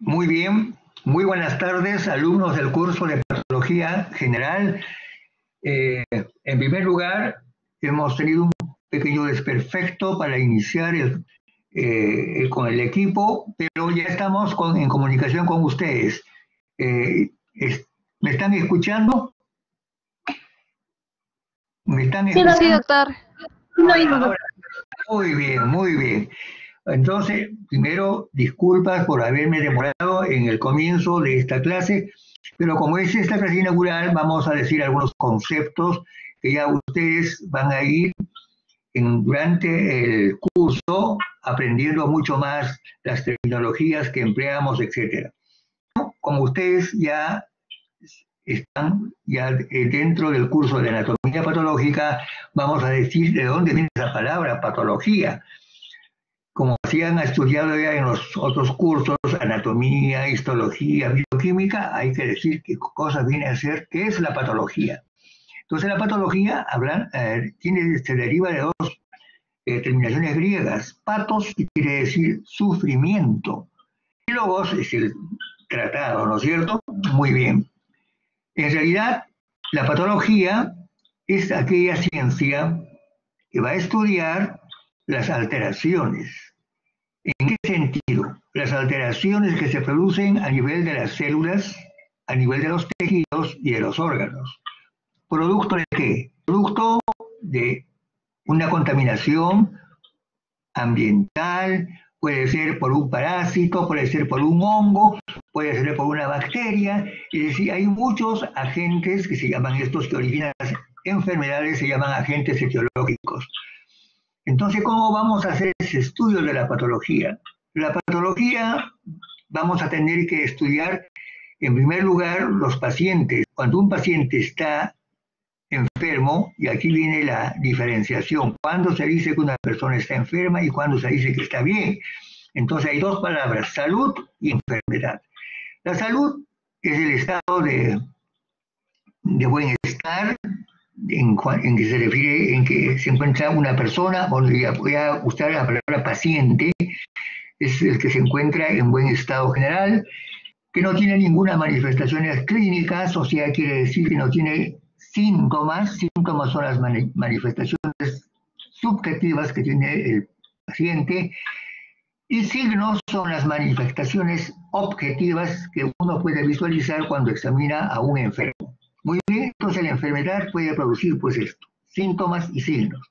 Muy bien, muy buenas tardes, alumnos del curso de Patología General. Eh, en primer lugar, hemos tenido un pequeño desperfecto para iniciar eh, con el equipo, pero ya estamos en comunicación con ustedes. Eh, ¿Me están escuchando? ¿Me están escuchando? Sí, doctor. muy bien, muy bien. Entonces, primero, disculpas por haberme demorado en el comienzo de esta clase, pero como es esta clase inaugural, vamos a decir algunos conceptos que ya ustedes van a ir durante el curso aprendiendo mucho más las tecnologías que empleamos, etc. Como ustedes ya están ya dentro del curso de anatomía patológica, vamos a decir de dónde viene esa palabra patología como si han estudiado ya en los otros cursos, anatomía, histología, bioquímica, hay que decir qué cosa viene a ser, qué es la patología. Entonces la patología hablan, eh, tiene, se deriva de dos eh, terminaciones griegas. Patos quiere decir sufrimiento. Y logos es el tratado, ¿no es cierto? Muy bien. En realidad, la patología es aquella ciencia que va a estudiar las alteraciones. ¿En qué sentido? Las alteraciones que se producen a nivel de las células, a nivel de los tejidos y de los órganos. ¿Producto de qué? Producto de una contaminación ambiental, puede ser por un parásito, puede ser por un hongo, puede ser por una bacteria, es decir, hay muchos agentes que se llaman estos que originan las enfermedades, se llaman agentes etiológicos. Entonces, ¿cómo vamos a hacer ese estudio de la patología? La patología vamos a tener que estudiar, en primer lugar, los pacientes. Cuando un paciente está enfermo, y aquí viene la diferenciación, cuando se dice que una persona está enferma y cuando se dice que está bien. Entonces hay dos palabras, salud y enfermedad. La salud es el estado de, de buen estar, en, que se refiere en que se encuentra una persona, voy a usar la palabra paciente, es el que se encuentra en buen estado general, que no tiene ninguna manifestaciones clínicas, o sea, quiere decir que no tiene síntomas, síntomas son las manifestaciones subjetivas que tiene el paciente, y signos son las manifestaciones objetivas que uno puede visualizar cuando examina a un enfermo. Muy bien, entonces la enfermedad puede producir pues esto, síntomas y signos.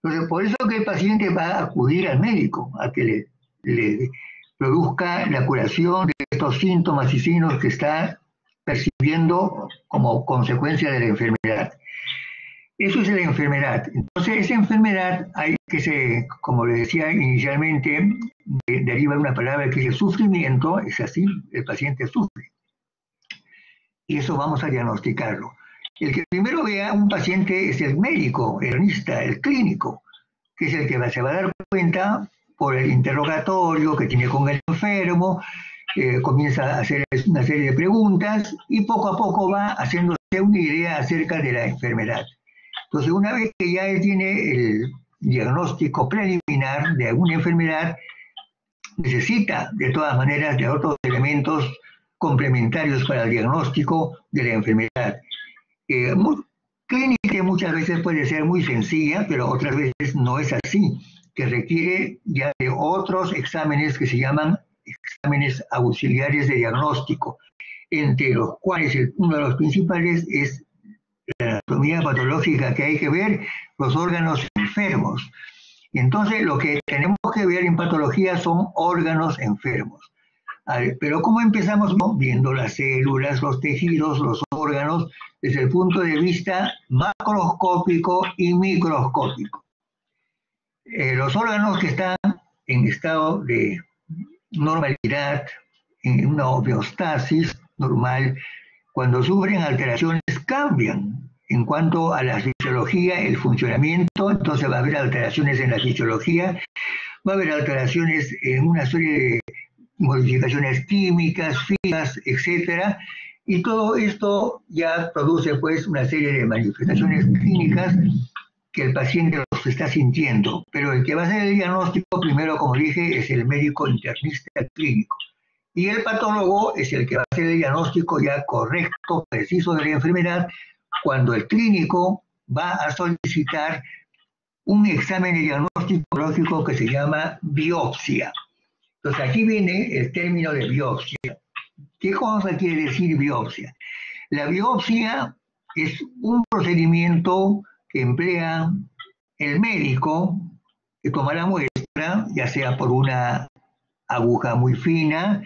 Entonces, por eso que el paciente va a acudir al médico, a que le, produzca la curación de estos síntomas y signos que está percibiendo como consecuencia de la enfermedad. Eso es la enfermedad. Entonces, esa enfermedad hay que se, como le decía inicialmente, deriva de una palabra que es el sufrimiento, es así, el paciente sufre y eso vamos a diagnosticarlo. El que primero vea a un paciente es el médico, el el clínico, que es el que se va a dar cuenta por el interrogatorio que tiene con el enfermo, eh, comienza a hacer una serie de preguntas y poco a poco va haciéndose una idea acerca de la enfermedad. Entonces, una vez que ya él tiene el diagnóstico preliminar de alguna enfermedad, necesita de todas maneras de otros elementos complementarios para el diagnóstico de la enfermedad. Eh, clínica muchas veces puede ser muy sencilla, pero otras veces no es así, que requiere ya de otros exámenes que se llaman exámenes auxiliares de diagnóstico, entre los cuales uno de los principales es la anatomía patológica que hay que ver, los órganos enfermos. Entonces, lo que tenemos que ver en patología son órganos enfermos pero ¿cómo empezamos? Viendo las células, los tejidos, los órganos, desde el punto de vista macroscópico y microscópico. Eh, los órganos que están en estado de normalidad, en una homeostasis normal, cuando sufren alteraciones cambian en cuanto a la fisiología, el funcionamiento, entonces va a haber alteraciones en la fisiología, va a haber alteraciones en una serie de modificaciones químicas, físicas, etcétera, y todo esto ya produce pues una serie de manifestaciones clínicas que el paciente los está sintiendo, pero el que va a hacer el diagnóstico primero, como dije, es el médico internista clínico, Y el patólogo es el que va a hacer el diagnóstico ya correcto, preciso de la enfermedad, cuando el clínico va a solicitar un examen de diagnóstico lógico que se llama biopsia. Entonces aquí viene el término de biopsia. ¿Qué cosa quiere decir biopsia? La biopsia es un procedimiento que emplea el médico que toma la muestra, ya sea por una aguja muy fina,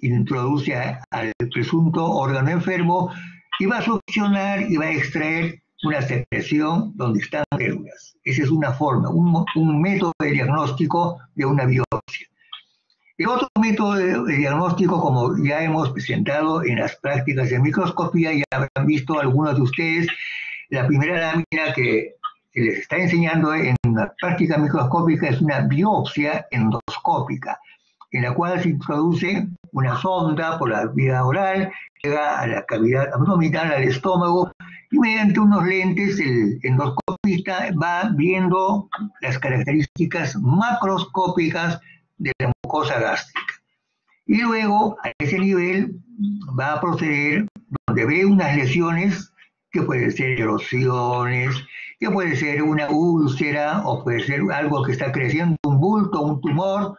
introduce al presunto órgano enfermo y va a succionar y va a extraer una secreción donde están células. Esa es una forma, un, un método de diagnóstico de una biopsia. El otro método de, diagnóstico, como ya hemos presentado en las prácticas de microscopía, ya habrán visto algunos de ustedes, la primera lámina que se les está enseñando en la práctica microscópica es una biopsia endoscópica, en la cual se introduce una sonda por la vía oral, llega a la cavidad abdominal, al estómago, y mediante unos lentes el endoscopista va viendo las características macroscópicas de la mucosa gástrica. Y luego, a ese nivel, va a proceder donde ve unas lesiones, que pueden ser erosiones, que puede ser una úlcera o puede ser algo que está creciendo, un bulto, un tumor,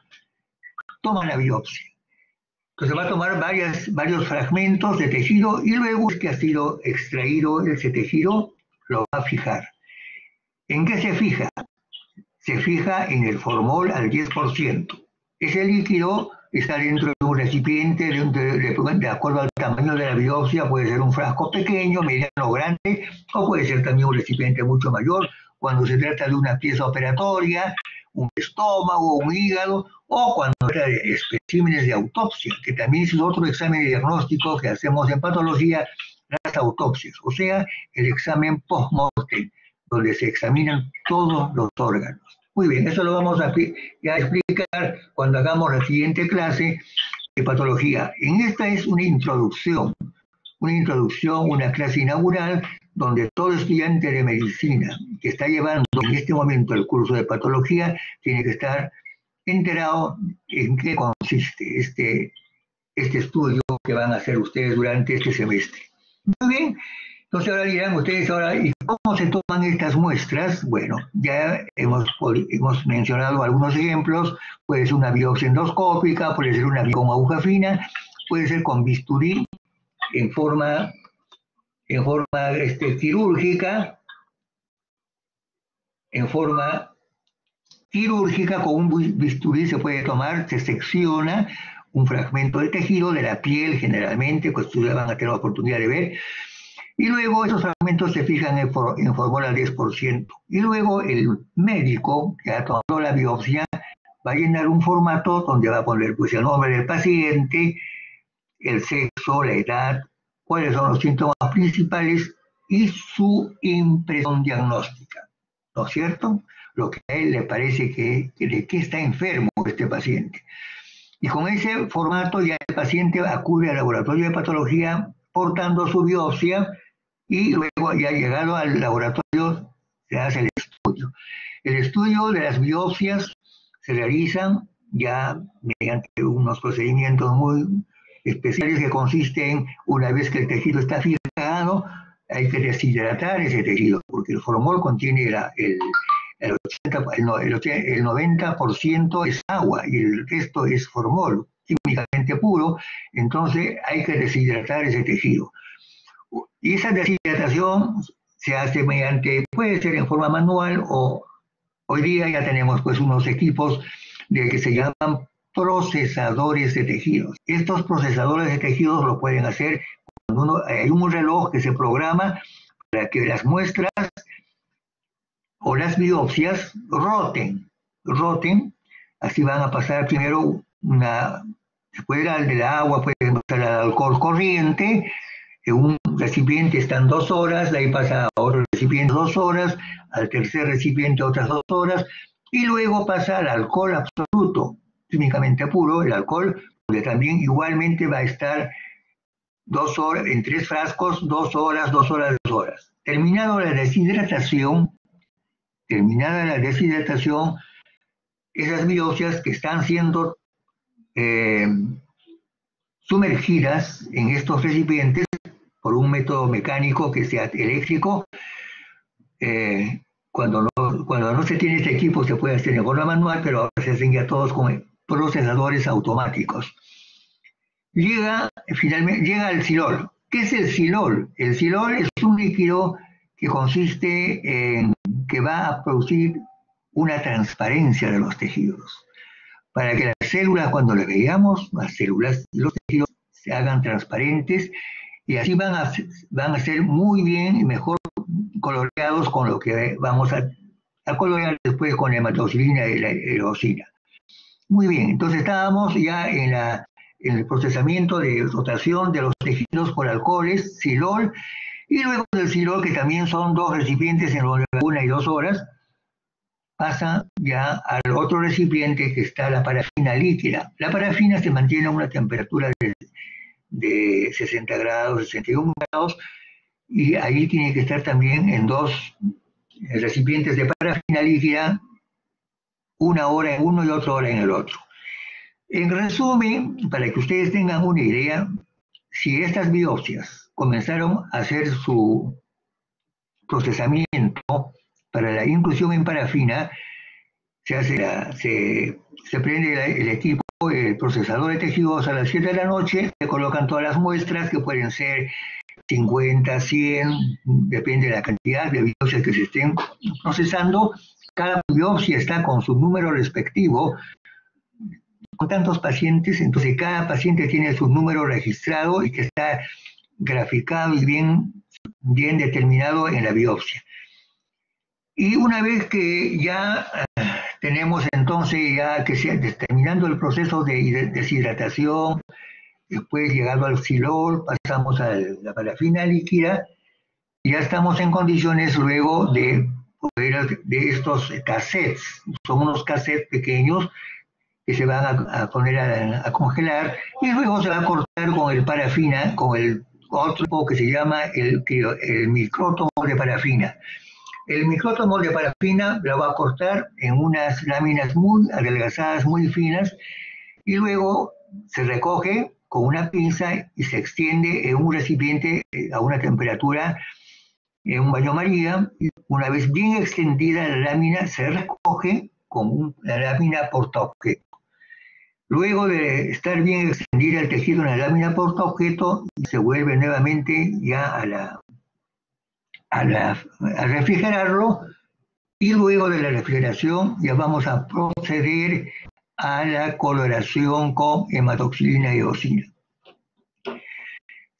toma la biopsia. Entonces va a tomar varias, varios fragmentos de tejido y luego que ha sido extraído ese tejido, lo va a fijar. ¿En qué se fija? Se fija en el formol al 10%. Ese líquido está dentro de un recipiente, de, acuerdo al tamaño de la biopsia, puede ser un frasco pequeño, mediano, grande, o puede ser también un recipiente mucho mayor, cuando se trata de una pieza operatoria, un estómago, un hígado, o cuando trata de especímenes de autopsia, que también es otro examen de diagnóstico que hacemos en patología, las autopsias, o sea, el examen post-mortem, donde se examinan todos los órganos. Muy bien, eso lo vamos a, explicar cuando hagamos la siguiente clase de patología. En esta es una introducción, una introducción, una clase inaugural donde todo estudiante de medicina que está llevando en este momento el curso de patología tiene que estar enterado en qué consiste este, este estudio que van a hacer ustedes durante este semestre. Muy bien, entonces ahora dirán ustedes, ahora, ¿y cómo se toman estas muestras? Bueno, ya hemos, hemos mencionado algunos ejemplos, puede ser una biopsia endoscópica, puede ser una biopsia con aguja fina, puede ser con bisturí en forma, en forma este, quirúrgica, en forma quirúrgica con un bisturí se puede tomar, se secciona un fragmento de tejido de la piel generalmente, pues ustedes van a tener la oportunidad de ver, y luego esos fragmentos se fijan en, en formol 10%. Y luego el médico que ha tomado la biopsia va a llenar un formato donde va a poner pues, el nombre del paciente, el sexo, la edad, cuáles son los síntomas principales y su impresión diagnóstica. ¿No es cierto? Lo que a él le parece que, de qué está enfermo este paciente. Y con ese formato ya el paciente acude al laboratorio de patología portando su biopsia y luego ya llegado al laboratorio se hace el estudio. El estudio de las biopsias se realizan ya mediante unos procedimientos muy especiales que consisten, una vez que el tejido está fijado, hay que deshidratar ese tejido, porque el formol contiene el, el, 80, el 90% es agua y el resto es formol, químicamente puro, entonces hay que deshidratar ese tejido. Y esa deshidratación se hace mediante, puede ser en forma manual o hoy día ya tenemos pues unos equipos de que se llaman procesadores de tejidos. Estos procesadores de tejidos lo pueden hacer cuando uno, hay un reloj que se programa para que las muestras o las biopsias roten, roten, así van a pasar primero una, después del agua, puede pasar al alcohol corriente, en un recipiente están dos horas, de ahí pasa a otro recipiente dos horas, al tercer recipiente otras dos horas, y luego pasa al alcohol absoluto, químicamente puro, el alcohol, donde también igualmente va a estar dos horas, en tres frascos, dos horas, dos horas, dos horas. Terminado la deshidratación, terminada la deshidratación, esas biopsias que están siendo eh, sumergidas en estos recipientes por un método mecánico que sea eléctrico. Eh, cuando, no, cuando no se tiene este equipo se puede hacer de forma manual, pero se hacen ya todos con procesadores automáticos. Llega, finalmente, llega el silol. ¿Qué es el silol? El silol es un líquido que consiste en que va a producir una transparencia de los tejidos, para que las células, cuando las veamos, las células, los tejidos se hagan transparentes y así van a, van a ser muy bien y mejor coloreados con lo que vamos a, colorear después con hematoxilina y la erosina. Muy bien, entonces estábamos ya en, en el procesamiento de rotación de los tejidos por alcoholes, silol, y luego del silol, que también son dos recipientes en una y dos horas, pasa ya al otro recipiente que está la parafina líquida. La parafina se mantiene a una temperatura de, de 60 grados, 61 grados, y ahí tiene que estar también en dos recipientes de parafina líquida, una hora en uno y otra hora en el otro. En resumen, para que ustedes tengan una idea, si estas biopsias comenzaron a hacer su procesamiento para la inclusión en parafina, se, hace se, prende el equipo, el procesador de tejidos a las 7 de la noche, se colocan todas las muestras que pueden ser 50, 100, depende de la cantidad de biopsias que se estén procesando. Cada biopsia está con su número respectivo. Con tantos pacientes, entonces cada paciente tiene su número registrado y que está graficado y bien, bien determinado en la biopsia. Y una vez que ya eh, tenemos entonces, ya que terminando el proceso de deshidratación, después llegado al silol, pasamos a la parafina líquida, ya estamos en condiciones luego de poder de estos cassettes, son unos cassettes pequeños que se van a, poner a, congelar y luego se va a cortar con el parafina, con el otro que se llama el, el micrótomo de parafina. El micrótomo de parafina lo va a cortar en unas láminas muy adelgazadas, muy finas, y luego se recoge con una pinza y se extiende en un recipiente eh, a una temperatura en un baño María. Una vez bien extendida la lámina, se recoge con la lámina portaobjeto. Luego de estar bien extendida el tejido en la lámina portaobjeto, se vuelve nuevamente ya a la a, refrigerarlo y luego de la refrigeración ya vamos a proceder a la coloración con hematoxilina y eosina.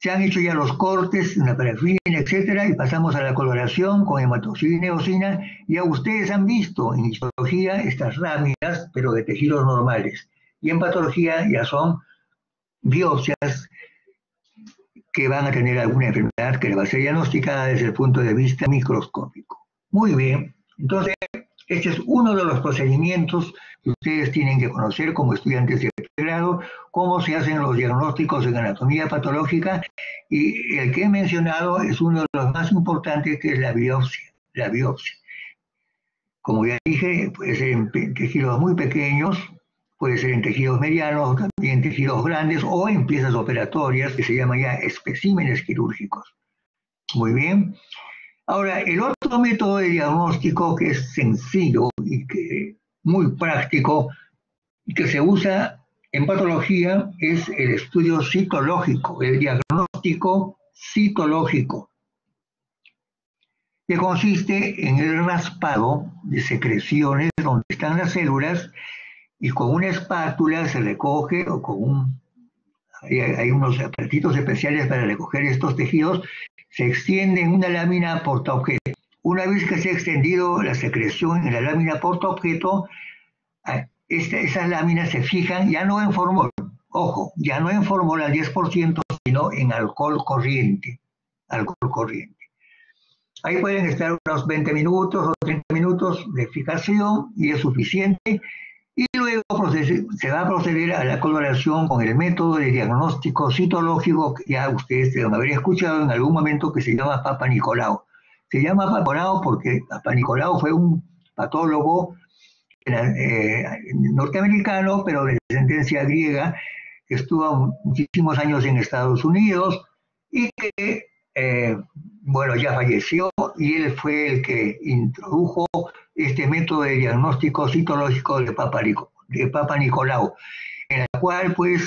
Se han hecho ya los cortes, la parafina, etcétera, y pasamos a la coloración con hematoxilina y eosina. Ya ustedes han visto en histología estas láminas, pero de tejidos normales. Y en patología ya son biopsias que van a tener alguna enfermedad que le va a ser diagnosticada desde el punto de vista microscópico. Muy bien, entonces este es uno de los procedimientos que ustedes tienen que conocer como estudiantes de grado, cómo se hacen los diagnósticos en anatomía patológica y el que he mencionado es uno de los más importantes que es la biopsia. La biopsia. Como ya dije, puede ser en tejidos muy pequeños, puede ser en tejidos medianos, también en tejidos grandes o en piezas operatorias que se llaman ya especímenes quirúrgicos. Muy bien. Ahora, el otro método de diagnóstico que es sencillo y que muy práctico y que se usa en patología es el estudio citológico, el diagnóstico citológico, que consiste en el raspado de secreciones donde están las células y con una espátula se recoge o con un... Hay, unos aparatitos especiales para recoger estos tejidos, se extiende en una lámina portaobjeto. Una vez que se ha extendido la secreción en la lámina portaobjeto, esas láminas se fijan ya no en formol, ojo, ya no en formol al 10%, sino en alcohol corriente, alcohol corriente. Ahí pueden estar unos 20 minutos o 30 minutos de fijación y es suficiente y luego se va a proceder a la coloración con el método de diagnóstico citológico que ya ustedes deben haber escuchado en algún momento que se llama Papa Nicolau. Se llama Papa Nicolau porque Papa Nicolau fue un patólogo eh, norteamericano, pero de descendencia griega, estuvo muchísimos años en Estados Unidos y que, eh, bueno, ya falleció y él fue el que introdujo este método de diagnóstico citológico de Papa, de Nicolau, en el cual pues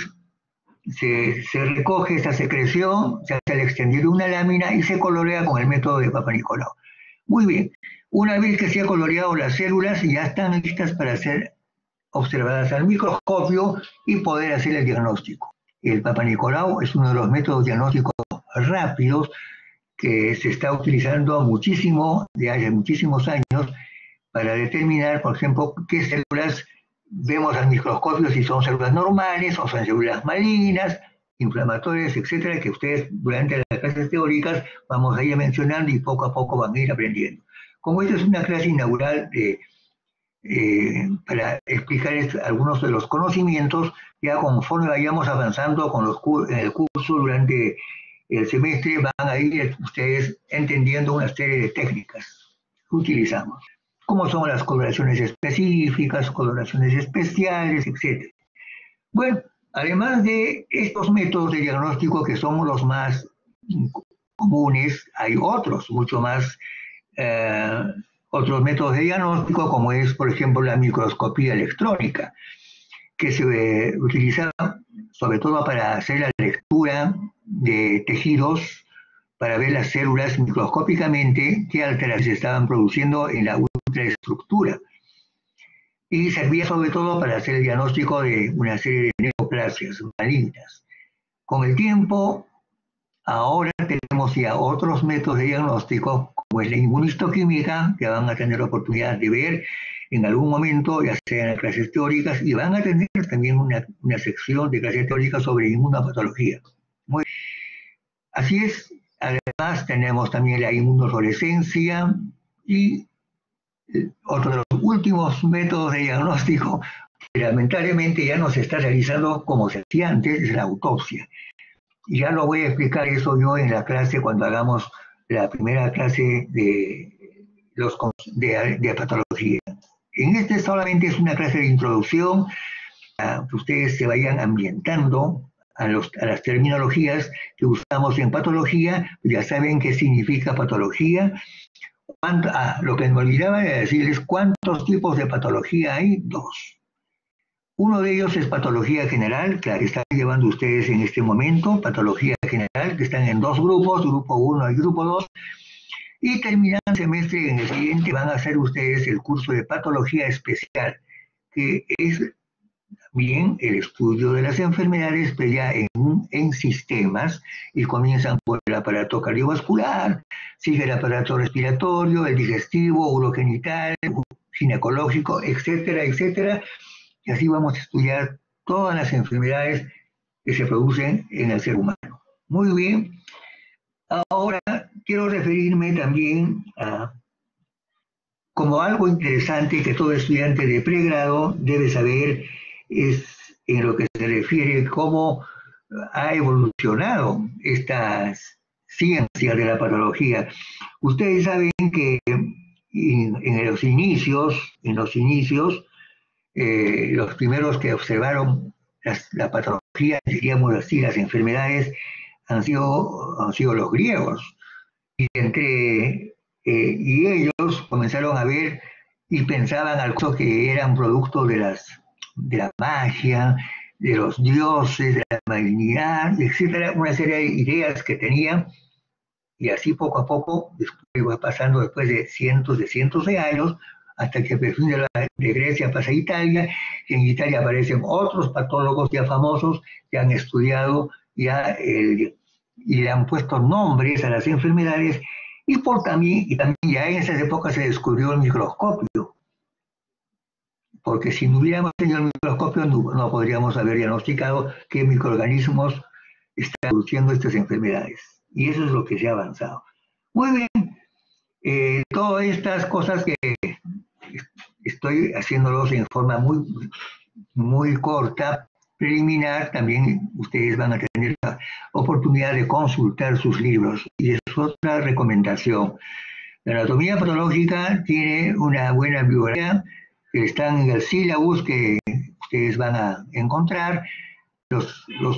se, recoge esta secreción, se hace el extendido una lámina y se colorea con el método de Papa Nicolau. Muy bien, una vez que se ha coloreado las células, ya están listas para ser observadas al microscopio y poder hacer el diagnóstico. El Papa Nicolau es uno de los métodos diagnósticos rápidos que se está utilizando muchísimo, de hace muchísimos años, para determinar, por ejemplo, qué células vemos al microscopio, si son células normales o son células malignas, inflamatorias, etcétera, que ustedes durante las clases teóricas vamos a ir mencionando y poco a poco van a ir aprendiendo. Como esta es una clase inaugural de eh, para explicar algunos de los conocimientos, ya conforme vayamos avanzando con los, en el curso durante el semestre, van a ir ustedes entendiendo una serie de técnicas que utilizamos, como son las coloraciones específicas, coloraciones especiales, etc. Bueno, además de estos métodos de diagnóstico que son los más comunes, hay otros mucho más eh, otros métodos de diagnóstico, como es, por ejemplo, la microscopía electrónica, que se utiliza sobre todo para hacer la lectura de tejidos, para ver las células microscópicamente, qué alteraciones estaban produciendo en la ultraestructura. Y servía sobre todo para hacer el diagnóstico de una serie de neoplasias malignas. Con el tiempo, ahora tenemos ya otros métodos de diagnóstico pues la inmunistoquímica, que van a tener oportunidad de ver en algún momento, ya sea en clases teóricas, y van a tener también una, sección de clases teóricas sobre inmunopatología. Así es, además tenemos también la inmunofluorescencia y eh, otro de los últimos métodos de diagnóstico que lamentablemente ya no se está realizando como se hacía antes, es la autopsia. Y ya lo voy a explicar eso yo en la clase cuando hagamos la primera clase de, los, de, patología. En este solamente es una clase de introducción, para que ustedes se vayan ambientando a, los, a, las terminologías que usamos en patología, ya saben qué significa patología. Ah, lo que me olvidaba de decirles cuántos tipos de patología hay, dos. Uno de ellos es patología general, que están llevando ustedes en este momento, patología general, que están en dos grupos, grupo 1 y grupo 2. Y terminando el semestre, en el siguiente van a hacer ustedes el curso de patología especial, que es bien el estudio de las enfermedades, pero ya en, en sistemas, y comienzan por el aparato cardiovascular, sigue el aparato respiratorio, el digestivo, urogenital, ginecológico, etcétera, etcétera y así vamos a estudiar todas las enfermedades que se producen en el ser humano. Muy bien. Ahora quiero referirme también a como algo interesante que todo estudiante de pregrado debe saber es en lo que se refiere cómo ha evolucionado esta ciencia de la patología. Ustedes saben que en los inicios, en los inicios, eh, los primeros que observaron la patología, diríamos así, las enfermedades, han sido, han sido los griegos. Y, entre, eh, y ellos comenzaron a ver y pensaban al que eran producto de, las, de la magia, de los dioses, de la malignidad, etcétera, una serie de ideas que tenían, y así poco a poco, después pasando después de cientos de cientos de años, hasta que de, de Grecia pasa a Italia, y en Italia aparecen otros patólogos ya famosos que han estudiado ya y le han puesto nombres a las enfermedades, y, por también, y también ya en esas épocas se descubrió el microscopio, porque si no hubiéramos tenido el microscopio no, no podríamos haber diagnosticado qué microorganismos están produciendo estas enfermedades. Y eso es lo que se ha avanzado. Muy bien, eh, todas estas cosas que estoy haciéndolos en forma muy, muy corta, preliminar, también ustedes van a tener la oportunidad de consultar sus libros. Y es otra recomendación. La anatomía patológica tiene una buena biografía que están en el sílabus que ustedes van a encontrar. los, los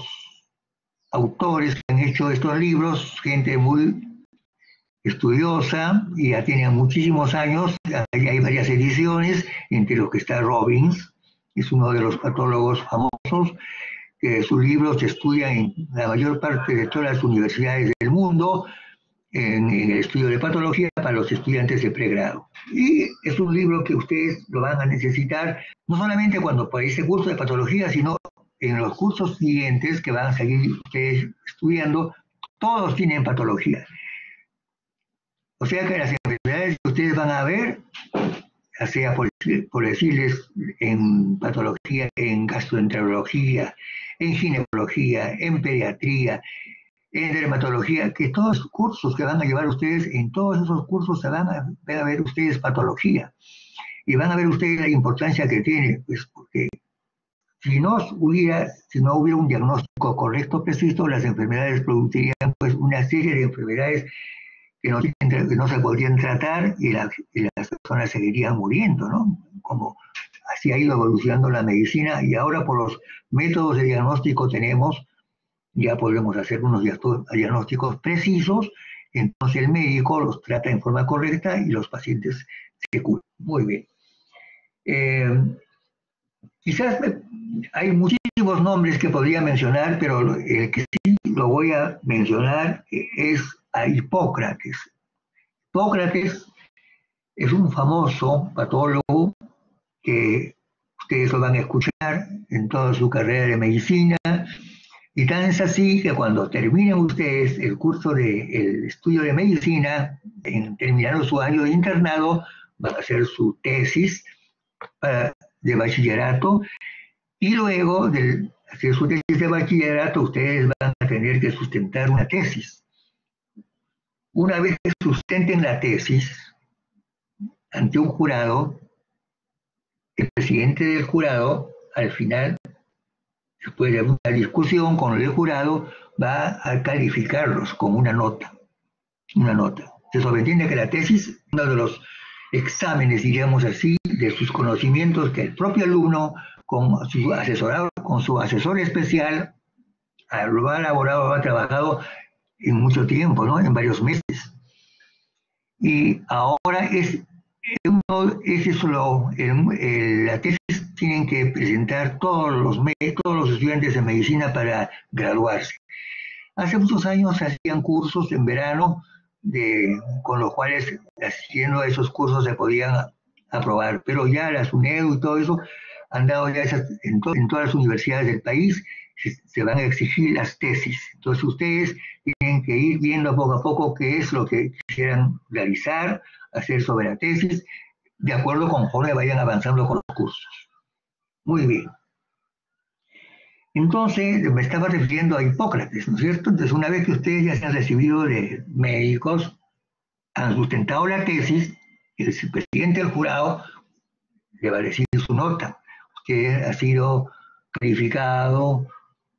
autores que han hecho estos libros, gente muy estudiosa, y ya tienen muchísimos años, hay, varias ediciones, entre los que está Robbins, es uno de los patólogos famosos, que sus libros se estudian en la mayor parte de todas las universidades del mundo, en, el estudio de patología para los estudiantes de pregrado. Y es un libro que ustedes lo van a necesitar, no solamente cuando por ese curso de patología, sino en los cursos siguientes que van a seguir estudiando, todos tienen patología. O sea que las enfermedades que ustedes van a ver, sea por, decirles en patología, en gastroenterología, en ginecología, en pediatría, en dermatología, que todos los cursos que van a llevar ustedes, en todos esos cursos se van a, van a ver ustedes patología. Y van a ver ustedes la importancia que tiene, pues porque si no hubiera, si no hubiera un diagnóstico correcto, preciso, las enfermedades producirían pues una serie de enfermedades que no, se podrían tratar y, las personas seguirían muriendo, ¿no? Como así ha ido evolucionando la medicina y ahora por los métodos de diagnóstico tenemos, ya podemos hacer unos diagnósticos precisos, entonces el médico los trata en forma correcta y los pacientes se curan. Muy bien. Eh, Quizás hay muchísimos nombres que podría mencionar, pero el que sí lo voy a mencionar es a Hipócrates. Hipócrates es un famoso patólogo que ustedes lo van a escuchar en toda su carrera de medicina, y tan es así que cuando terminen ustedes el curso de estudio de medicina, en, terminando su año de internado, van a hacer su tesis de bachillerato y luego de hacer su tesis de bachillerato ustedes van a tener que sustentar una tesis. Una vez que sustenten la tesis ante un jurado, el presidente del jurado al final, después de una discusión con el jurado, va a calificarlos con una nota. Una nota. Se sobreentiende que la tesis, uno de los exámenes, diríamos así, de sus conocimientos que el propio alumno, con su, asesorado, con su asesor especial, lo ha elaborado, lo ha trabajado en mucho tiempo, ¿no? en varios meses. Y ahora es, es solo, la tesis tienen que presentar todos los, todos los estudiantes de medicina para graduarse. Hace muchos años hacían cursos en verano de, con los cuales haciendo esos cursos se podían aprobar, pero ya la SUNEDU y todo eso han dado ya esas, en, todas las universidades del país se, van a exigir las tesis. Entonces ustedes tienen que ir viendo poco a poco qué es lo que quisieran realizar, hacer sobre la tesis, de acuerdo con conforme vayan avanzando con los cursos. Muy bien. Entonces, me estaba refiriendo a Hipócrates, ¿no es cierto? Entonces, una vez que ustedes ya se han recibido de médicos, han sustentado la tesis, el presidente del jurado le va a decir su nota. Usted ha sido calificado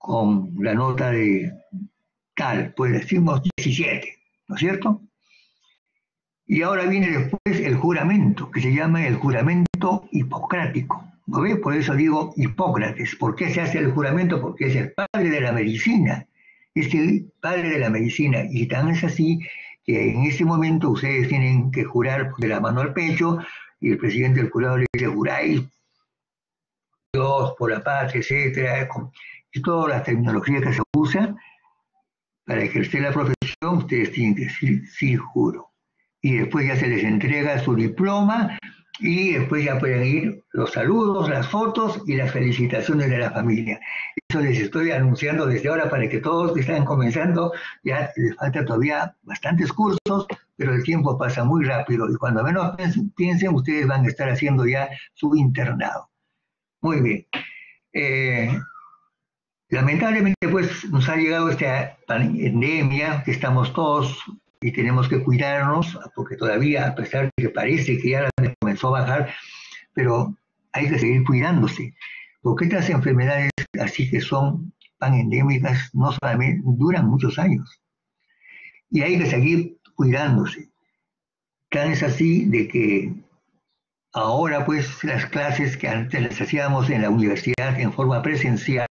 con la nota de tal, pues decimos 17, ¿no es cierto? Y ahora viene después el juramento, que se llama el juramento hipocrático. ¿No ve? Por eso digo Hipócrates. ¿Por qué se hace el juramento? Porque es el padre de la medicina. Es el padre de la medicina. Y tan es así que en ese momento ustedes tienen que jurar de la mano al pecho y el presidente del jurado le dice, juráis Dios, por la paz, etcétera, y todas las tecnologías que se usan para ejercer la profesión, ustedes tienen que decir, sí, juro. Y después ya se les entrega su diploma y después ya pueden ir los saludos, las fotos y las felicitaciones de la familia. Eso les estoy anunciando desde ahora para que todos que están comenzando, ya les falta todavía bastantes cursos, pero el tiempo pasa muy rápido y cuando menos piensen, ustedes van a estar haciendo ya su internado. Muy bien. Eh, lamentablemente pues nos ha llegado esta pandemia que estamos todos y tenemos que cuidarnos, porque todavía, a pesar de que parece que ya comenzó a bajar, pero hay que seguir cuidándose, porque estas enfermedades así que son tan endémicas no solamente duran muchos años, y hay que seguir cuidándose. Tan es así de que ahora pues las clases que antes las hacíamos en la universidad en forma presencial,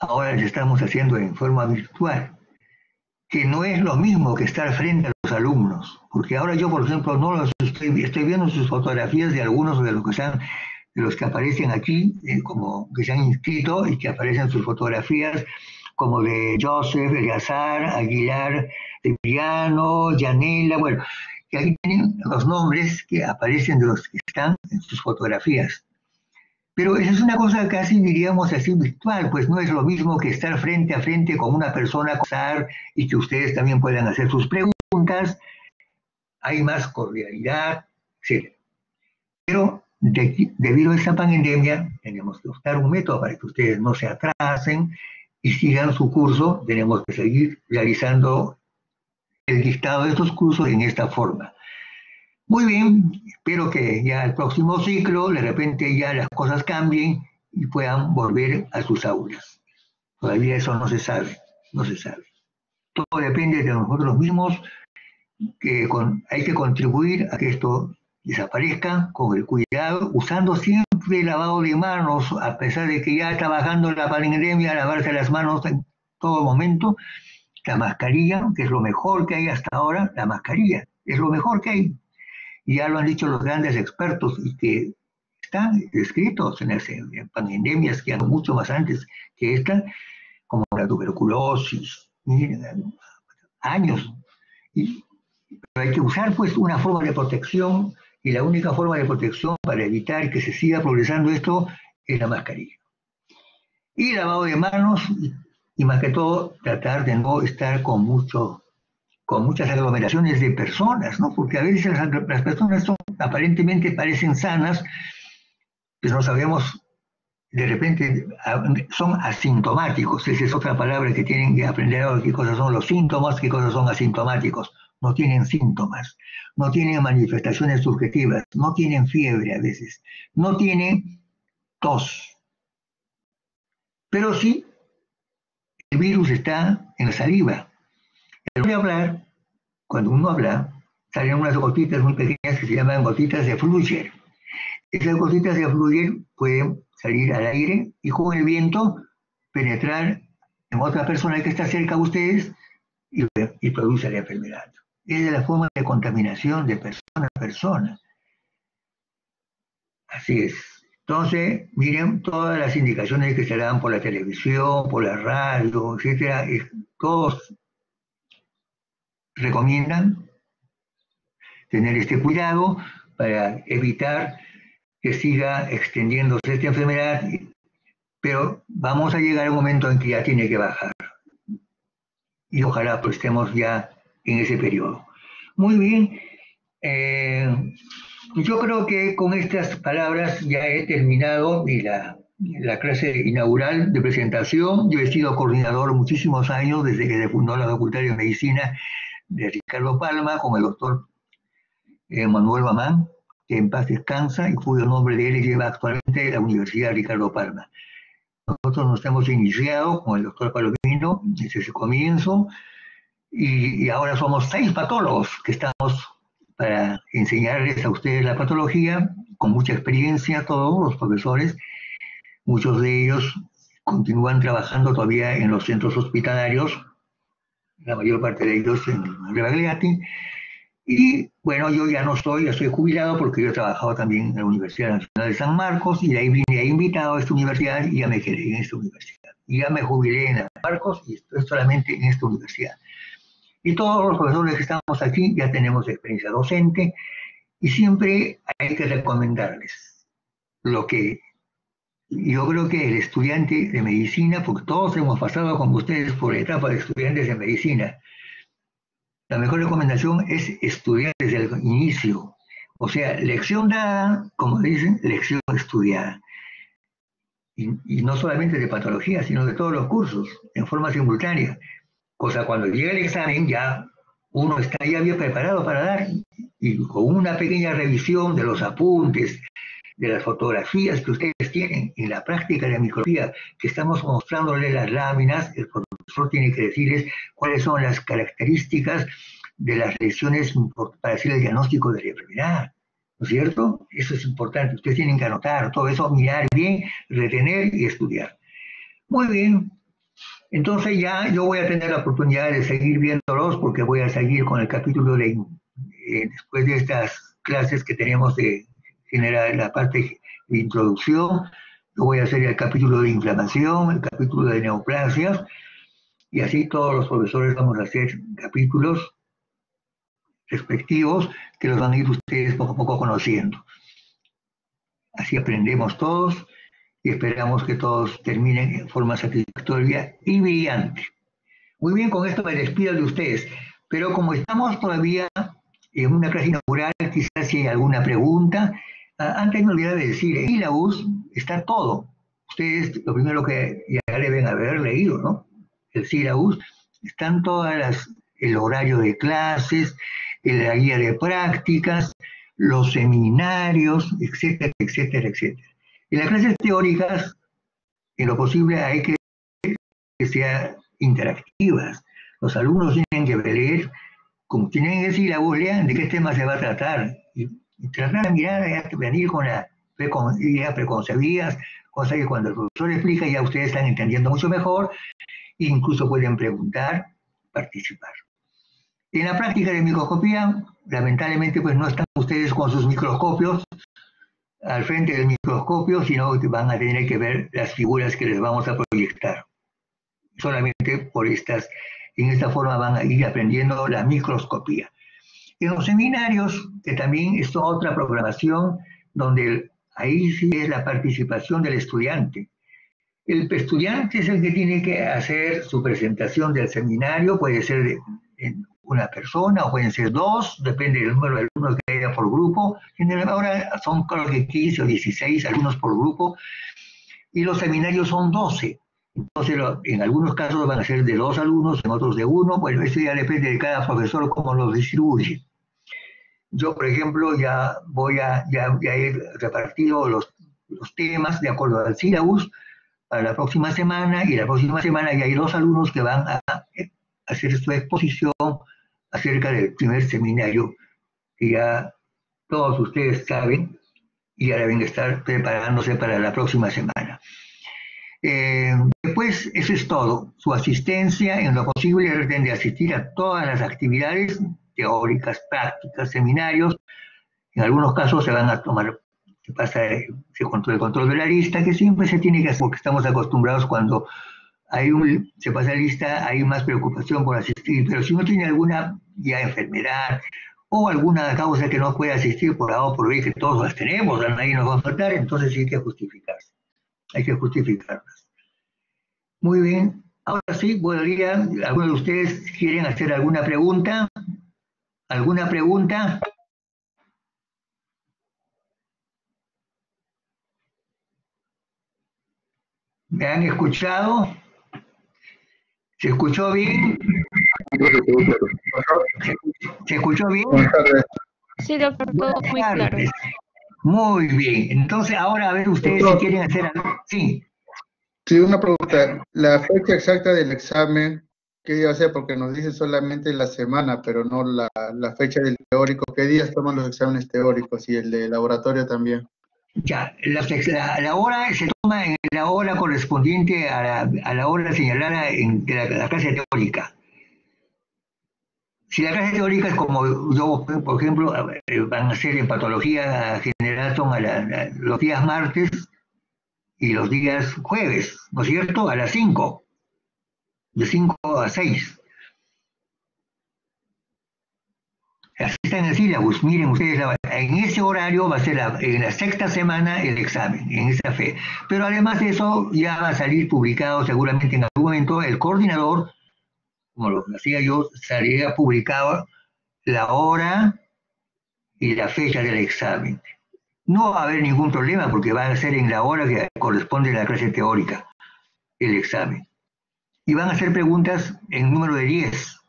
ahora las estamos haciendo en forma virtual, que no es lo mismo que estar frente a los alumnos, porque ahora yo, por ejemplo, no los estoy, estoy viendo sus fotografías de algunos de los que están de los que aparecen aquí, eh, como que se han inscrito y que aparecen sus fotografías, como de Joseph, Eleazar, Aguilar, Emiliano, Yanela, bueno, que aquí tienen los nombres que aparecen de los que están en sus fotografías. Pero eso es una cosa casi, diríamos así, virtual, pues no es lo mismo que estar frente a frente con una persona, y que ustedes también puedan hacer sus preguntas, hay más cordialidad, etc. Pero debido a esta pandemia, tenemos que buscar un método para que ustedes no se atrasen y sigan su curso. Tenemos que seguir realizando el dictado de estos cursos en esta forma. Muy bien, espero que ya el próximo ciclo, de repente ya las cosas cambien y puedan volver a sus aulas. Todavía eso no se sabe, no se sabe. Todo depende de nosotros mismos, que hay que contribuir a que esto desaparezca con el cuidado, usando siempre lavado de manos, a pesar de que ya está bajando la pandemia, lavarse las manos en todo momento, la mascarilla, que es lo mejor que hay hasta ahora, la mascarilla, es lo mejor que hay. Y ya lo han dicho los grandes expertos y que están descritos en, en pandemias que han mucho más antes que esta, como la tuberculosis, años. Y, hay que usar pues una forma de protección y la única forma de protección para evitar que se siga progresando esto es la mascarilla. Y lavado de manos y, más que todo tratar de no estar con mucho con muchas aglomeraciones de personas, ¿no? Porque a veces las, personas son, aparentemente parecen sanas, pero no sabemos, de repente son asintomáticos. Esa es otra palabra que tienen que aprender ahora, qué cosas son los síntomas, qué cosas son asintomáticos no tienen síntomas, no tienen manifestaciones subjetivas, no tienen fiebre a veces, no tienen tos. Pero sí, el virus está en la saliva. Voy a hablar, cuando uno habla, salen unas gotitas muy pequeñas que se llaman gotitas de Fluger. Esas gotitas de Fluger pueden salir al aire y con el viento penetrar en otra persona que está cerca de ustedes y, y produce la enfermedad es de la forma de contaminación de persona a persona. Así es. Entonces, miren todas las indicaciones que se dan por la televisión, por la radio, etcétera, todos recomiendan tener este cuidado para evitar que siga extendiéndose esta enfermedad, pero vamos a llegar a un momento en que ya tiene que bajar. Y ojalá pues estemos ya en ese periodo. Muy bien, eh, yo creo que con estas palabras ya he terminado la, la clase inaugural de presentación. Yo he sido coordinador muchísimos años desde que se fundó la Facultad de Medicina de Ricardo Palma con el doctor eh, Manuel Mamán, que en paz descansa y cuyo nombre de él lleva actualmente la Universidad Ricardo Palma. Nosotros nos hemos iniciado con el doctor Palomino desde ese comienzo, y, ahora somos seis patólogos que estamos para enseñarles a ustedes la patología, con mucha experiencia todos los profesores, muchos de ellos continúan trabajando todavía en los centros hospitalarios, la mayor parte de ellos en Rebagliati, y bueno, yo ya no estoy, ya estoy jubilado porque yo he trabajado también en la Universidad Nacional de San Marcos y de ahí vine invitado a esta universidad y ya me quedé en esta universidad. Y ya me jubilé en San Marcos y estoy solamente en esta universidad. Y todos los profesores que estamos aquí ya tenemos experiencia docente y siempre hay que recomendarles lo que yo creo que el estudiante de medicina, porque todos hemos pasado con ustedes por la etapa de estudiantes de medicina, la mejor recomendación es estudiar desde el inicio. O sea, lección dada, como dicen, lección estudiada. Y, y no solamente de patología, sino de todos los cursos, en forma simultánea. Cosa cuando llega el examen ya uno está ya bien preparado para dar y con una pequeña revisión de los apuntes, de las fotografías que tienen en la práctica de microscopía, que estamos mostrándole las láminas, el profesor tiene que decirles cuáles son las características de las lesiones para hacer el diagnóstico de la enfermedad. ¿No es cierto? Eso es importante. Ustedes tienen que anotar todo eso, mirar bien, retener y estudiar. Muy bien, Entonces ya yo voy a tener la oportunidad de seguir viéndolos porque voy a seguir con el capítulo de, eh, después de estas clases que tenemos de generar la parte de introducción, yo voy a hacer el capítulo de inflamación, el capítulo de neoplasias, y así todos los profesores vamos a hacer capítulos respectivos que los van a ir ustedes poco a poco conociendo. Así aprendemos todos y esperamos que todos terminen en forma satisfactoria y brillante. Muy bien, con esto me despido de ustedes, pero como estamos todavía en una clase inaugural, quizás si hay alguna pregunta, antes me olvidé de decir, en ILAUS está todo. Ustedes lo primero que ya deben haber leído, ¿no? El SILAUS, están todas las, el horario de clases, la guía de prácticas, los seminarios, etcétera, etcétera, etcétera. Y las clases teóricas, en lo posible, hay que que sean interactivas. Los alumnos tienen que leer, como tienen que decir la lean de qué tema se va a tratar. Y, tratar de mirar, venir con las ideas preconcebidas, cosa que cuando el profesor explica ya ustedes están entendiendo mucho mejor, e incluso pueden preguntar, participar. En la práctica de microscopía, lamentablemente, pues no están ustedes con sus microscopios al frente del microscopio, sino que van a tener que ver las figuras que les vamos a proyectar. Solamente por estas, en esta forma van a ir aprendiendo la microscopía. En los seminarios, que también es otra programación, donde ahí sí es la participación del estudiante. El estudiante es el que tiene que hacer su presentación del seminario, puede ser una persona, o pueden ser dos, depende del número de alumnos que haya por grupo. Ahora son creo que 15 o 16 alumnos por grupo, y los seminarios son 12. Entonces, en algunos casos van a ser de dos alumnos, en otros de uno. Bueno, eso ya depende de cada profesor cómo los distribuye. Yo, por ejemplo, ya voy a, ya, ya repartido los, los temas de acuerdo al sílabus para la próxima semana y la próxima semana ya hay dos alumnos que van a hacer su exposición acerca del primer seminario que ya todos ustedes saben y ya deben estar preparándose para la próxima semana. Eh, después, eso es todo. Su asistencia, en lo posible, deben de asistir a todas las actividades teóricas, prácticas, seminarios. En algunos casos se van a tomar, se pasa se control, el control de la lista, que siempre se tiene que hacer porque estamos acostumbrados cuando hay un, se pasa lista, hay más preocupación por asistir, pero si no tiene alguna ya enfermedad o alguna causa que no puede asistir por A o por B, que todos las tenemos, a nadie nos va a faltar, entonces sí hay que justificarse, hay que justificarlas. Muy bien, ahora sí, podría, ¿alguno de ustedes quieren hacer alguna pregunta? ¿Alguna pregunta? ¿Me han escuchado? ¿Se escuchó bien? ¿Se escuchó bien? Sí, doctor, todo muy claro. Muy bien. Entonces, ahora a ver ustedes si quieren hacer algo. Sí. Sí, una pregunta. La fecha exacta del examen, ¿qué día va a ser? Porque nos dice solamente la semana, pero no la, la fecha del teórico. ¿Qué días toman los exámenes teóricos y el de laboratorio también? Ya, la, hora se toma en la hora correspondiente a la, hora señalada en la, clase teórica. Si la clase teórica es como yo, por ejemplo, van a ser en patología general son a los días martes y los días jueves, ¿no es cierto? A las 5, de 5 a 6. Así está en el sílabus. Miren ustedes, en ese horario va a ser en la sexta semana el examen, en esa fe. Pero además de eso, ya va a salir publicado seguramente en algún momento el coordinador, como lo hacía yo, saldría publicado la hora y la fecha del examen. No va a haber ningún problema porque va a ser en la hora que corresponde a la clase teórica el examen. Y van a hacer preguntas en número de 10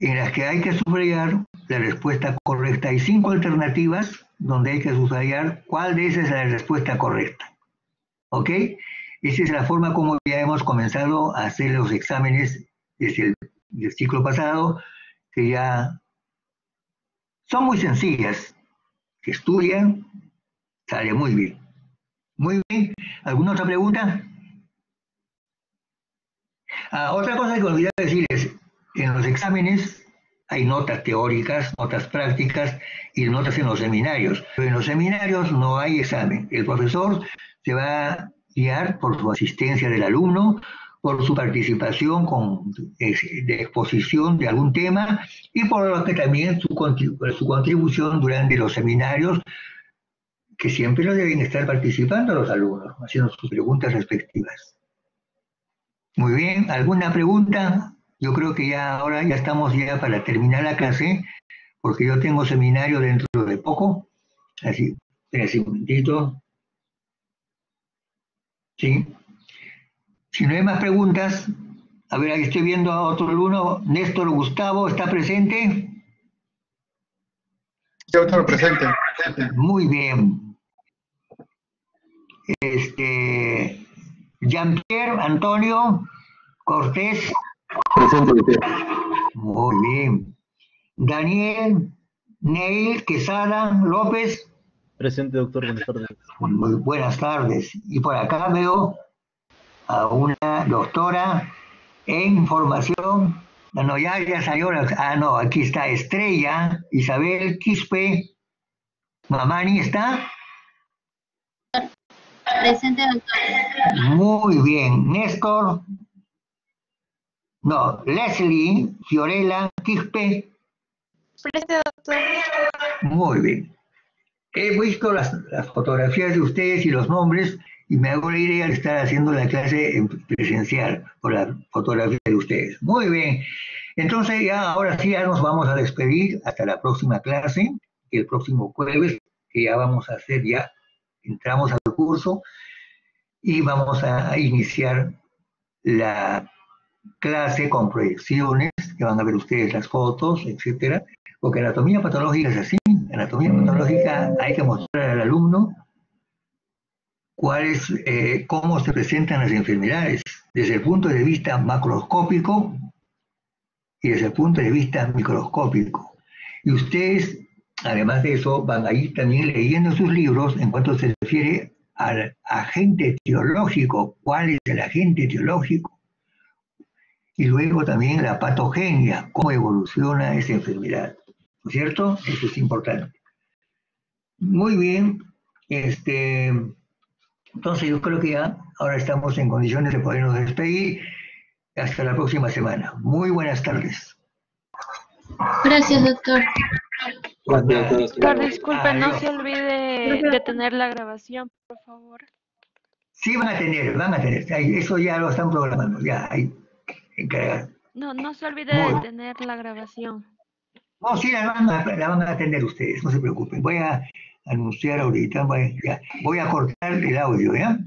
en las que hay que subrayar la respuesta correcta. Hay cinco alternativas donde hay que subrayar cuál de esas es la respuesta correcta. ¿Ok? Esa es la forma como ya hemos comenzado a hacer los exámenes desde el, ciclo pasado, que ya son muy sencillas. Que estudian, sale muy bien. Muy bien. ¿Alguna otra pregunta? Ah, otra cosa que olvidé decir es, en los exámenes hay notas teóricas, notas prácticas y notas en los seminarios. Pero en los seminarios no hay examen. El profesor se va a guiar por su asistencia del alumno, por su participación con, de exposición de algún tema y por lo que también su, su contribución durante los seminarios, que siempre lo deben estar participando los alumnos, haciendo sus preguntas respectivas. Muy bien, ¿alguna pregunta? Yo creo que ya ahora ya estamos ya para terminar la clase, porque yo tengo seminario dentro de poco. Así, un momentito. Sí. Si no hay más preguntas, a ver, ahí estoy viendo a otro alumno. Néstor Gustavo, ¿está presente? Sí, otro presente. Muy bien. Este, Jean-Pierre Antonio Cortés. Presente, Muy bien. Daniel Neil Quesada López. Presente, doctor. Buenas tardes. Muy buenas tardes. Y por acá veo a una doctora en formación. No, ya, ya salió. ah, no, aquí está Estrella, Isabel Quispe. Mamani, ¿está? Presente, doctor. Muy bien. Néstor. No, Leslie Fiorella Quispe. Presente, doctor. Muy bien. He visto las, las fotografías de ustedes y los nombres y me hago la idea de estar haciendo la clase en presencial por la fotografía de ustedes. Muy bien. Entonces ya ahora sí ya nos vamos a despedir hasta la próxima clase, el próximo jueves, que ya vamos a hacer ya, entramos al curso y vamos a iniciar la clase con proyecciones, que van a ver ustedes las fotos, etcétera, porque anatomía patológica es así, anatomía patológica hay que mostrar al alumno cuál es, eh, cómo se presentan las enfermedades desde el punto de vista macroscópico y desde el punto de vista microscópico. Y ustedes, además de eso, van a ir también leyendo sus libros en cuanto se refiere al agente etiológico, cuál es el agente etiológico, y luego también la patogenia, cómo evoluciona esa enfermedad. ¿No es cierto? Eso es importante. Muy bien. Este, entonces yo creo que ya ahora estamos en condiciones de podernos despedir. Hasta la próxima semana. Muy buenas tardes. Gracias, doctor. Doctor, disculpe, no se olvide de tener la grabación, por favor. Sí, van a tener, van a tener. Eso ya lo están programando, ya hay No, no se olvide de tener la grabación. No, sí, la van, a, la van a atender ustedes, no se preocupen. Voy a anunciar ahorita, voy, ya, voy a cortar el audio, ¿ya?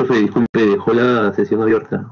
Profe, disculpe, dejó la sesión abierta.